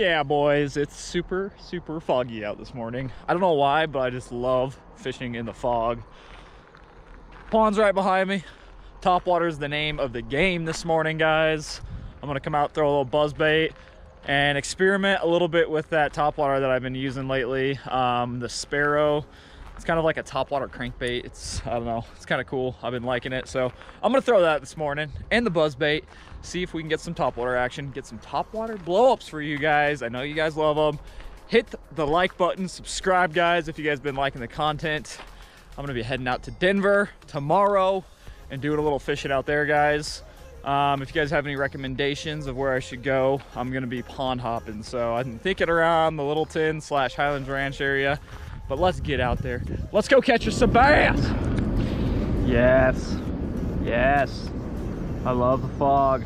yeah, boys, it's super, super foggy out this morning. I don't know why, but I just love fishing in the fog. Pond's right behind me. Topwater is the name of the game this morning, guys. I'm gonna come out, throw a little buzz bait, and experiment a little bit with that topwater that I've been using lately. Um, the Sparrow. It's kind of like a topwater crankbait. It's, I don't know, it's kind of cool. I've been liking it. So I'm gonna throw that this morning and the buzz bait see if we can get some topwater action, get some topwater blowups for you guys. I know you guys love them. Hit the like button, subscribe guys if you guys been liking the content. I'm gonna be heading out to Denver tomorrow and doing a little fishing out there, guys. Um, if you guys have any recommendations of where I should go, I'm gonna be pond hopping. So I'm thinking around the Littleton slash Highlands Ranch area, but let's get out there. Let's go catch us some bass. Yes, yes. I love the fog.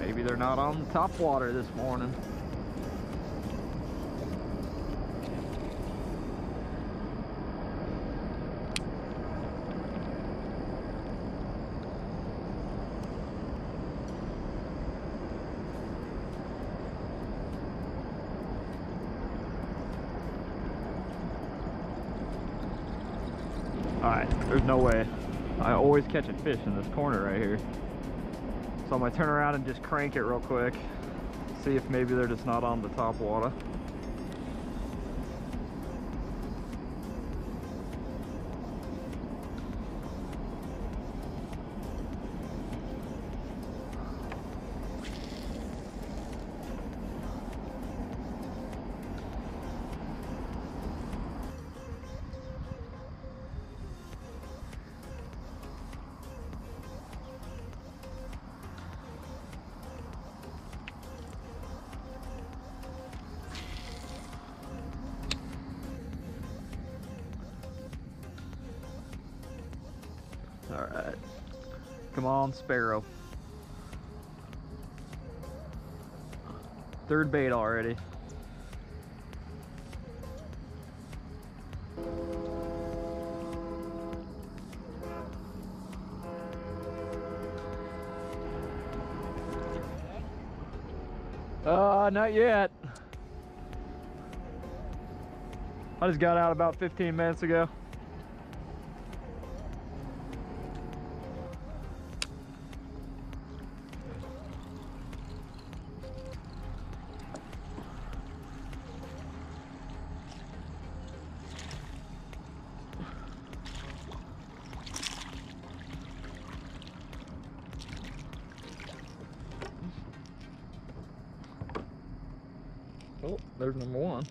Maybe they're not on the top water this morning. Alright, there's no way. I always catch a fish in this corner right here. So I'm gonna turn around and just crank it real quick. See if maybe they're just not on the top water. On, Sparrow. Third bait already. Uh, not yet. I just got out about 15 minutes ago. Oh, there's number one.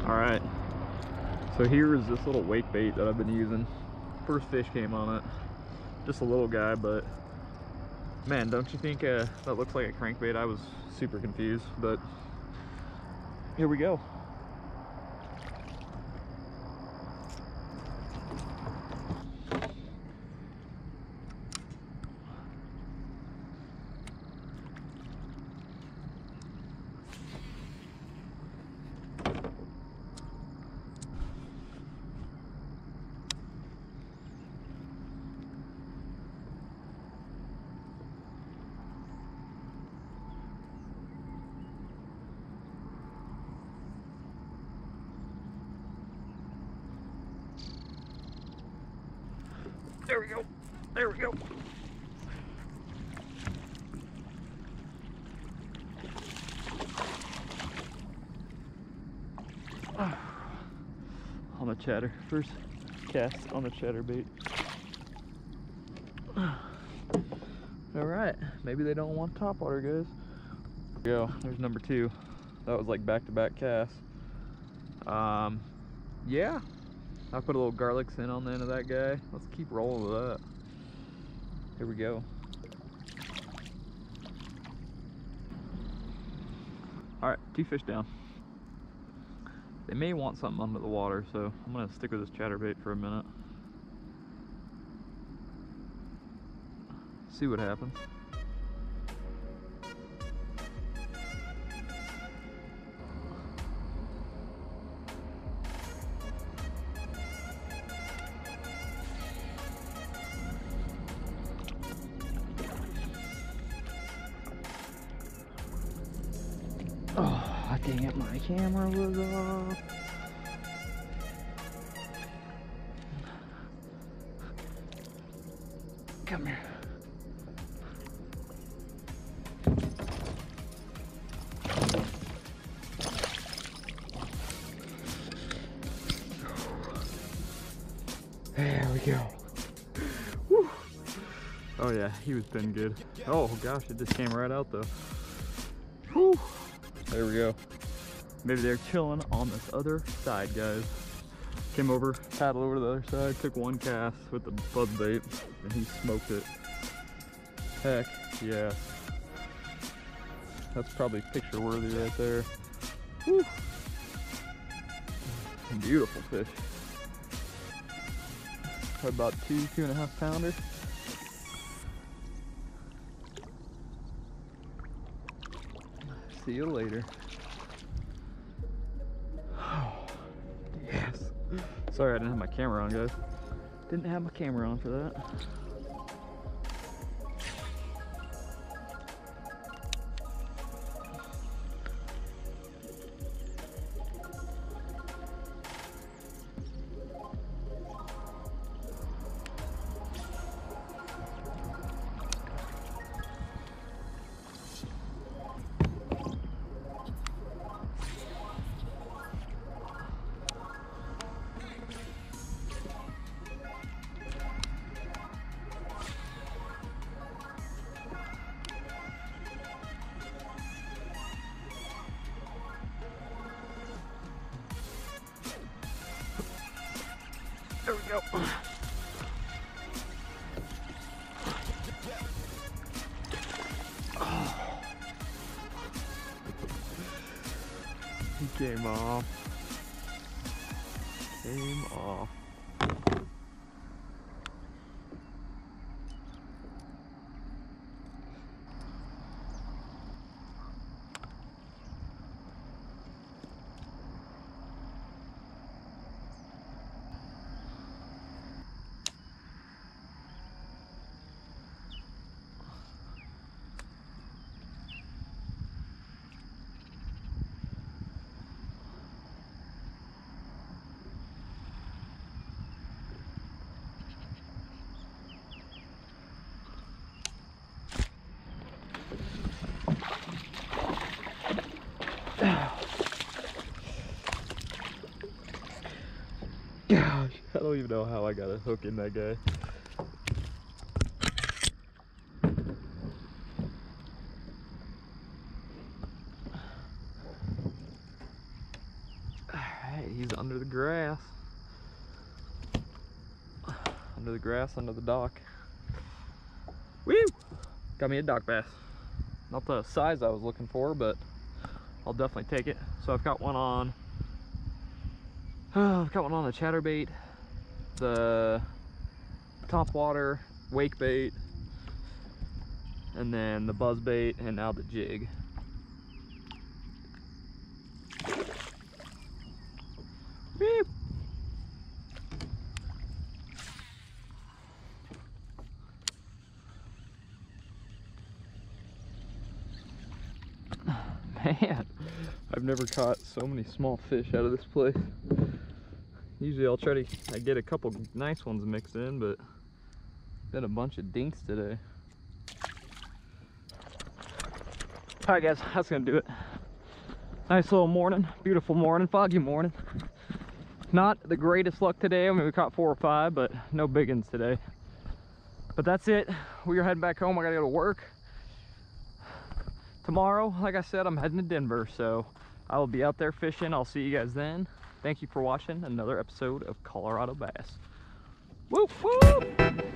All right. So here is this little wake bait that I've been using. First fish came on it. Just a little guy, but man, don't you think uh, that looks like a crankbait? I was super confused, but here we go. There we go. There we go. On the chatter. First cast on the chatter bait. Alright, maybe they don't want top water, guys. There go, there's number two. That was like back-to-back casts. Um, yeah, I put a little garlic scent on the end of that guy. Let's keep rolling with that. Here we go. Alright, two fish down. They may want something under the water, so I'm gonna stick with this chatterbait for a minute. See what happens. Dang it, my camera was off. Come here. There we go. Woo. Oh yeah, he was been good. Oh gosh, it just came right out though. Whew. There we go. Maybe they're chilling on this other side, guys. Came over, paddled over to the other side, took one cast with the buzz bait, and he smoked it. Heck, yeah. That's probably picture worthy right there. Whew. Beautiful fish. Probably about two, two and a half pounder. See you later. Sorry I didn't have my camera on, guys. Didn't have my camera on for that. Go. Oh. He off. Came off. Gosh, I don't even know how I got a hook in that guy. Alright, he's under the grass. Under the grass, under the dock. Woo! Got me a dock bass. Not the size I was looking for, but I'll definitely take it. So I've got one on I've got one on the chatterbait, the top water, wake bait, and then the buzz bait, and now the jig. Beep. Man, I've never caught so many small fish out of this place. Usually I'll try to I get a couple nice ones mixed in, but been a bunch of dinks today. All right, guys, that's gonna do it. Nice little morning, beautiful morning, foggy morning. Not the greatest luck today. I mean, we caught four or five, but no big ones today. But that's it. We are heading back home. I gotta go to work. Tomorrow, like I said, I'm heading to Denver, so I will be out there fishing. I'll see you guys then. Thank you for watching another episode of Colorado Bass. Woo, woo!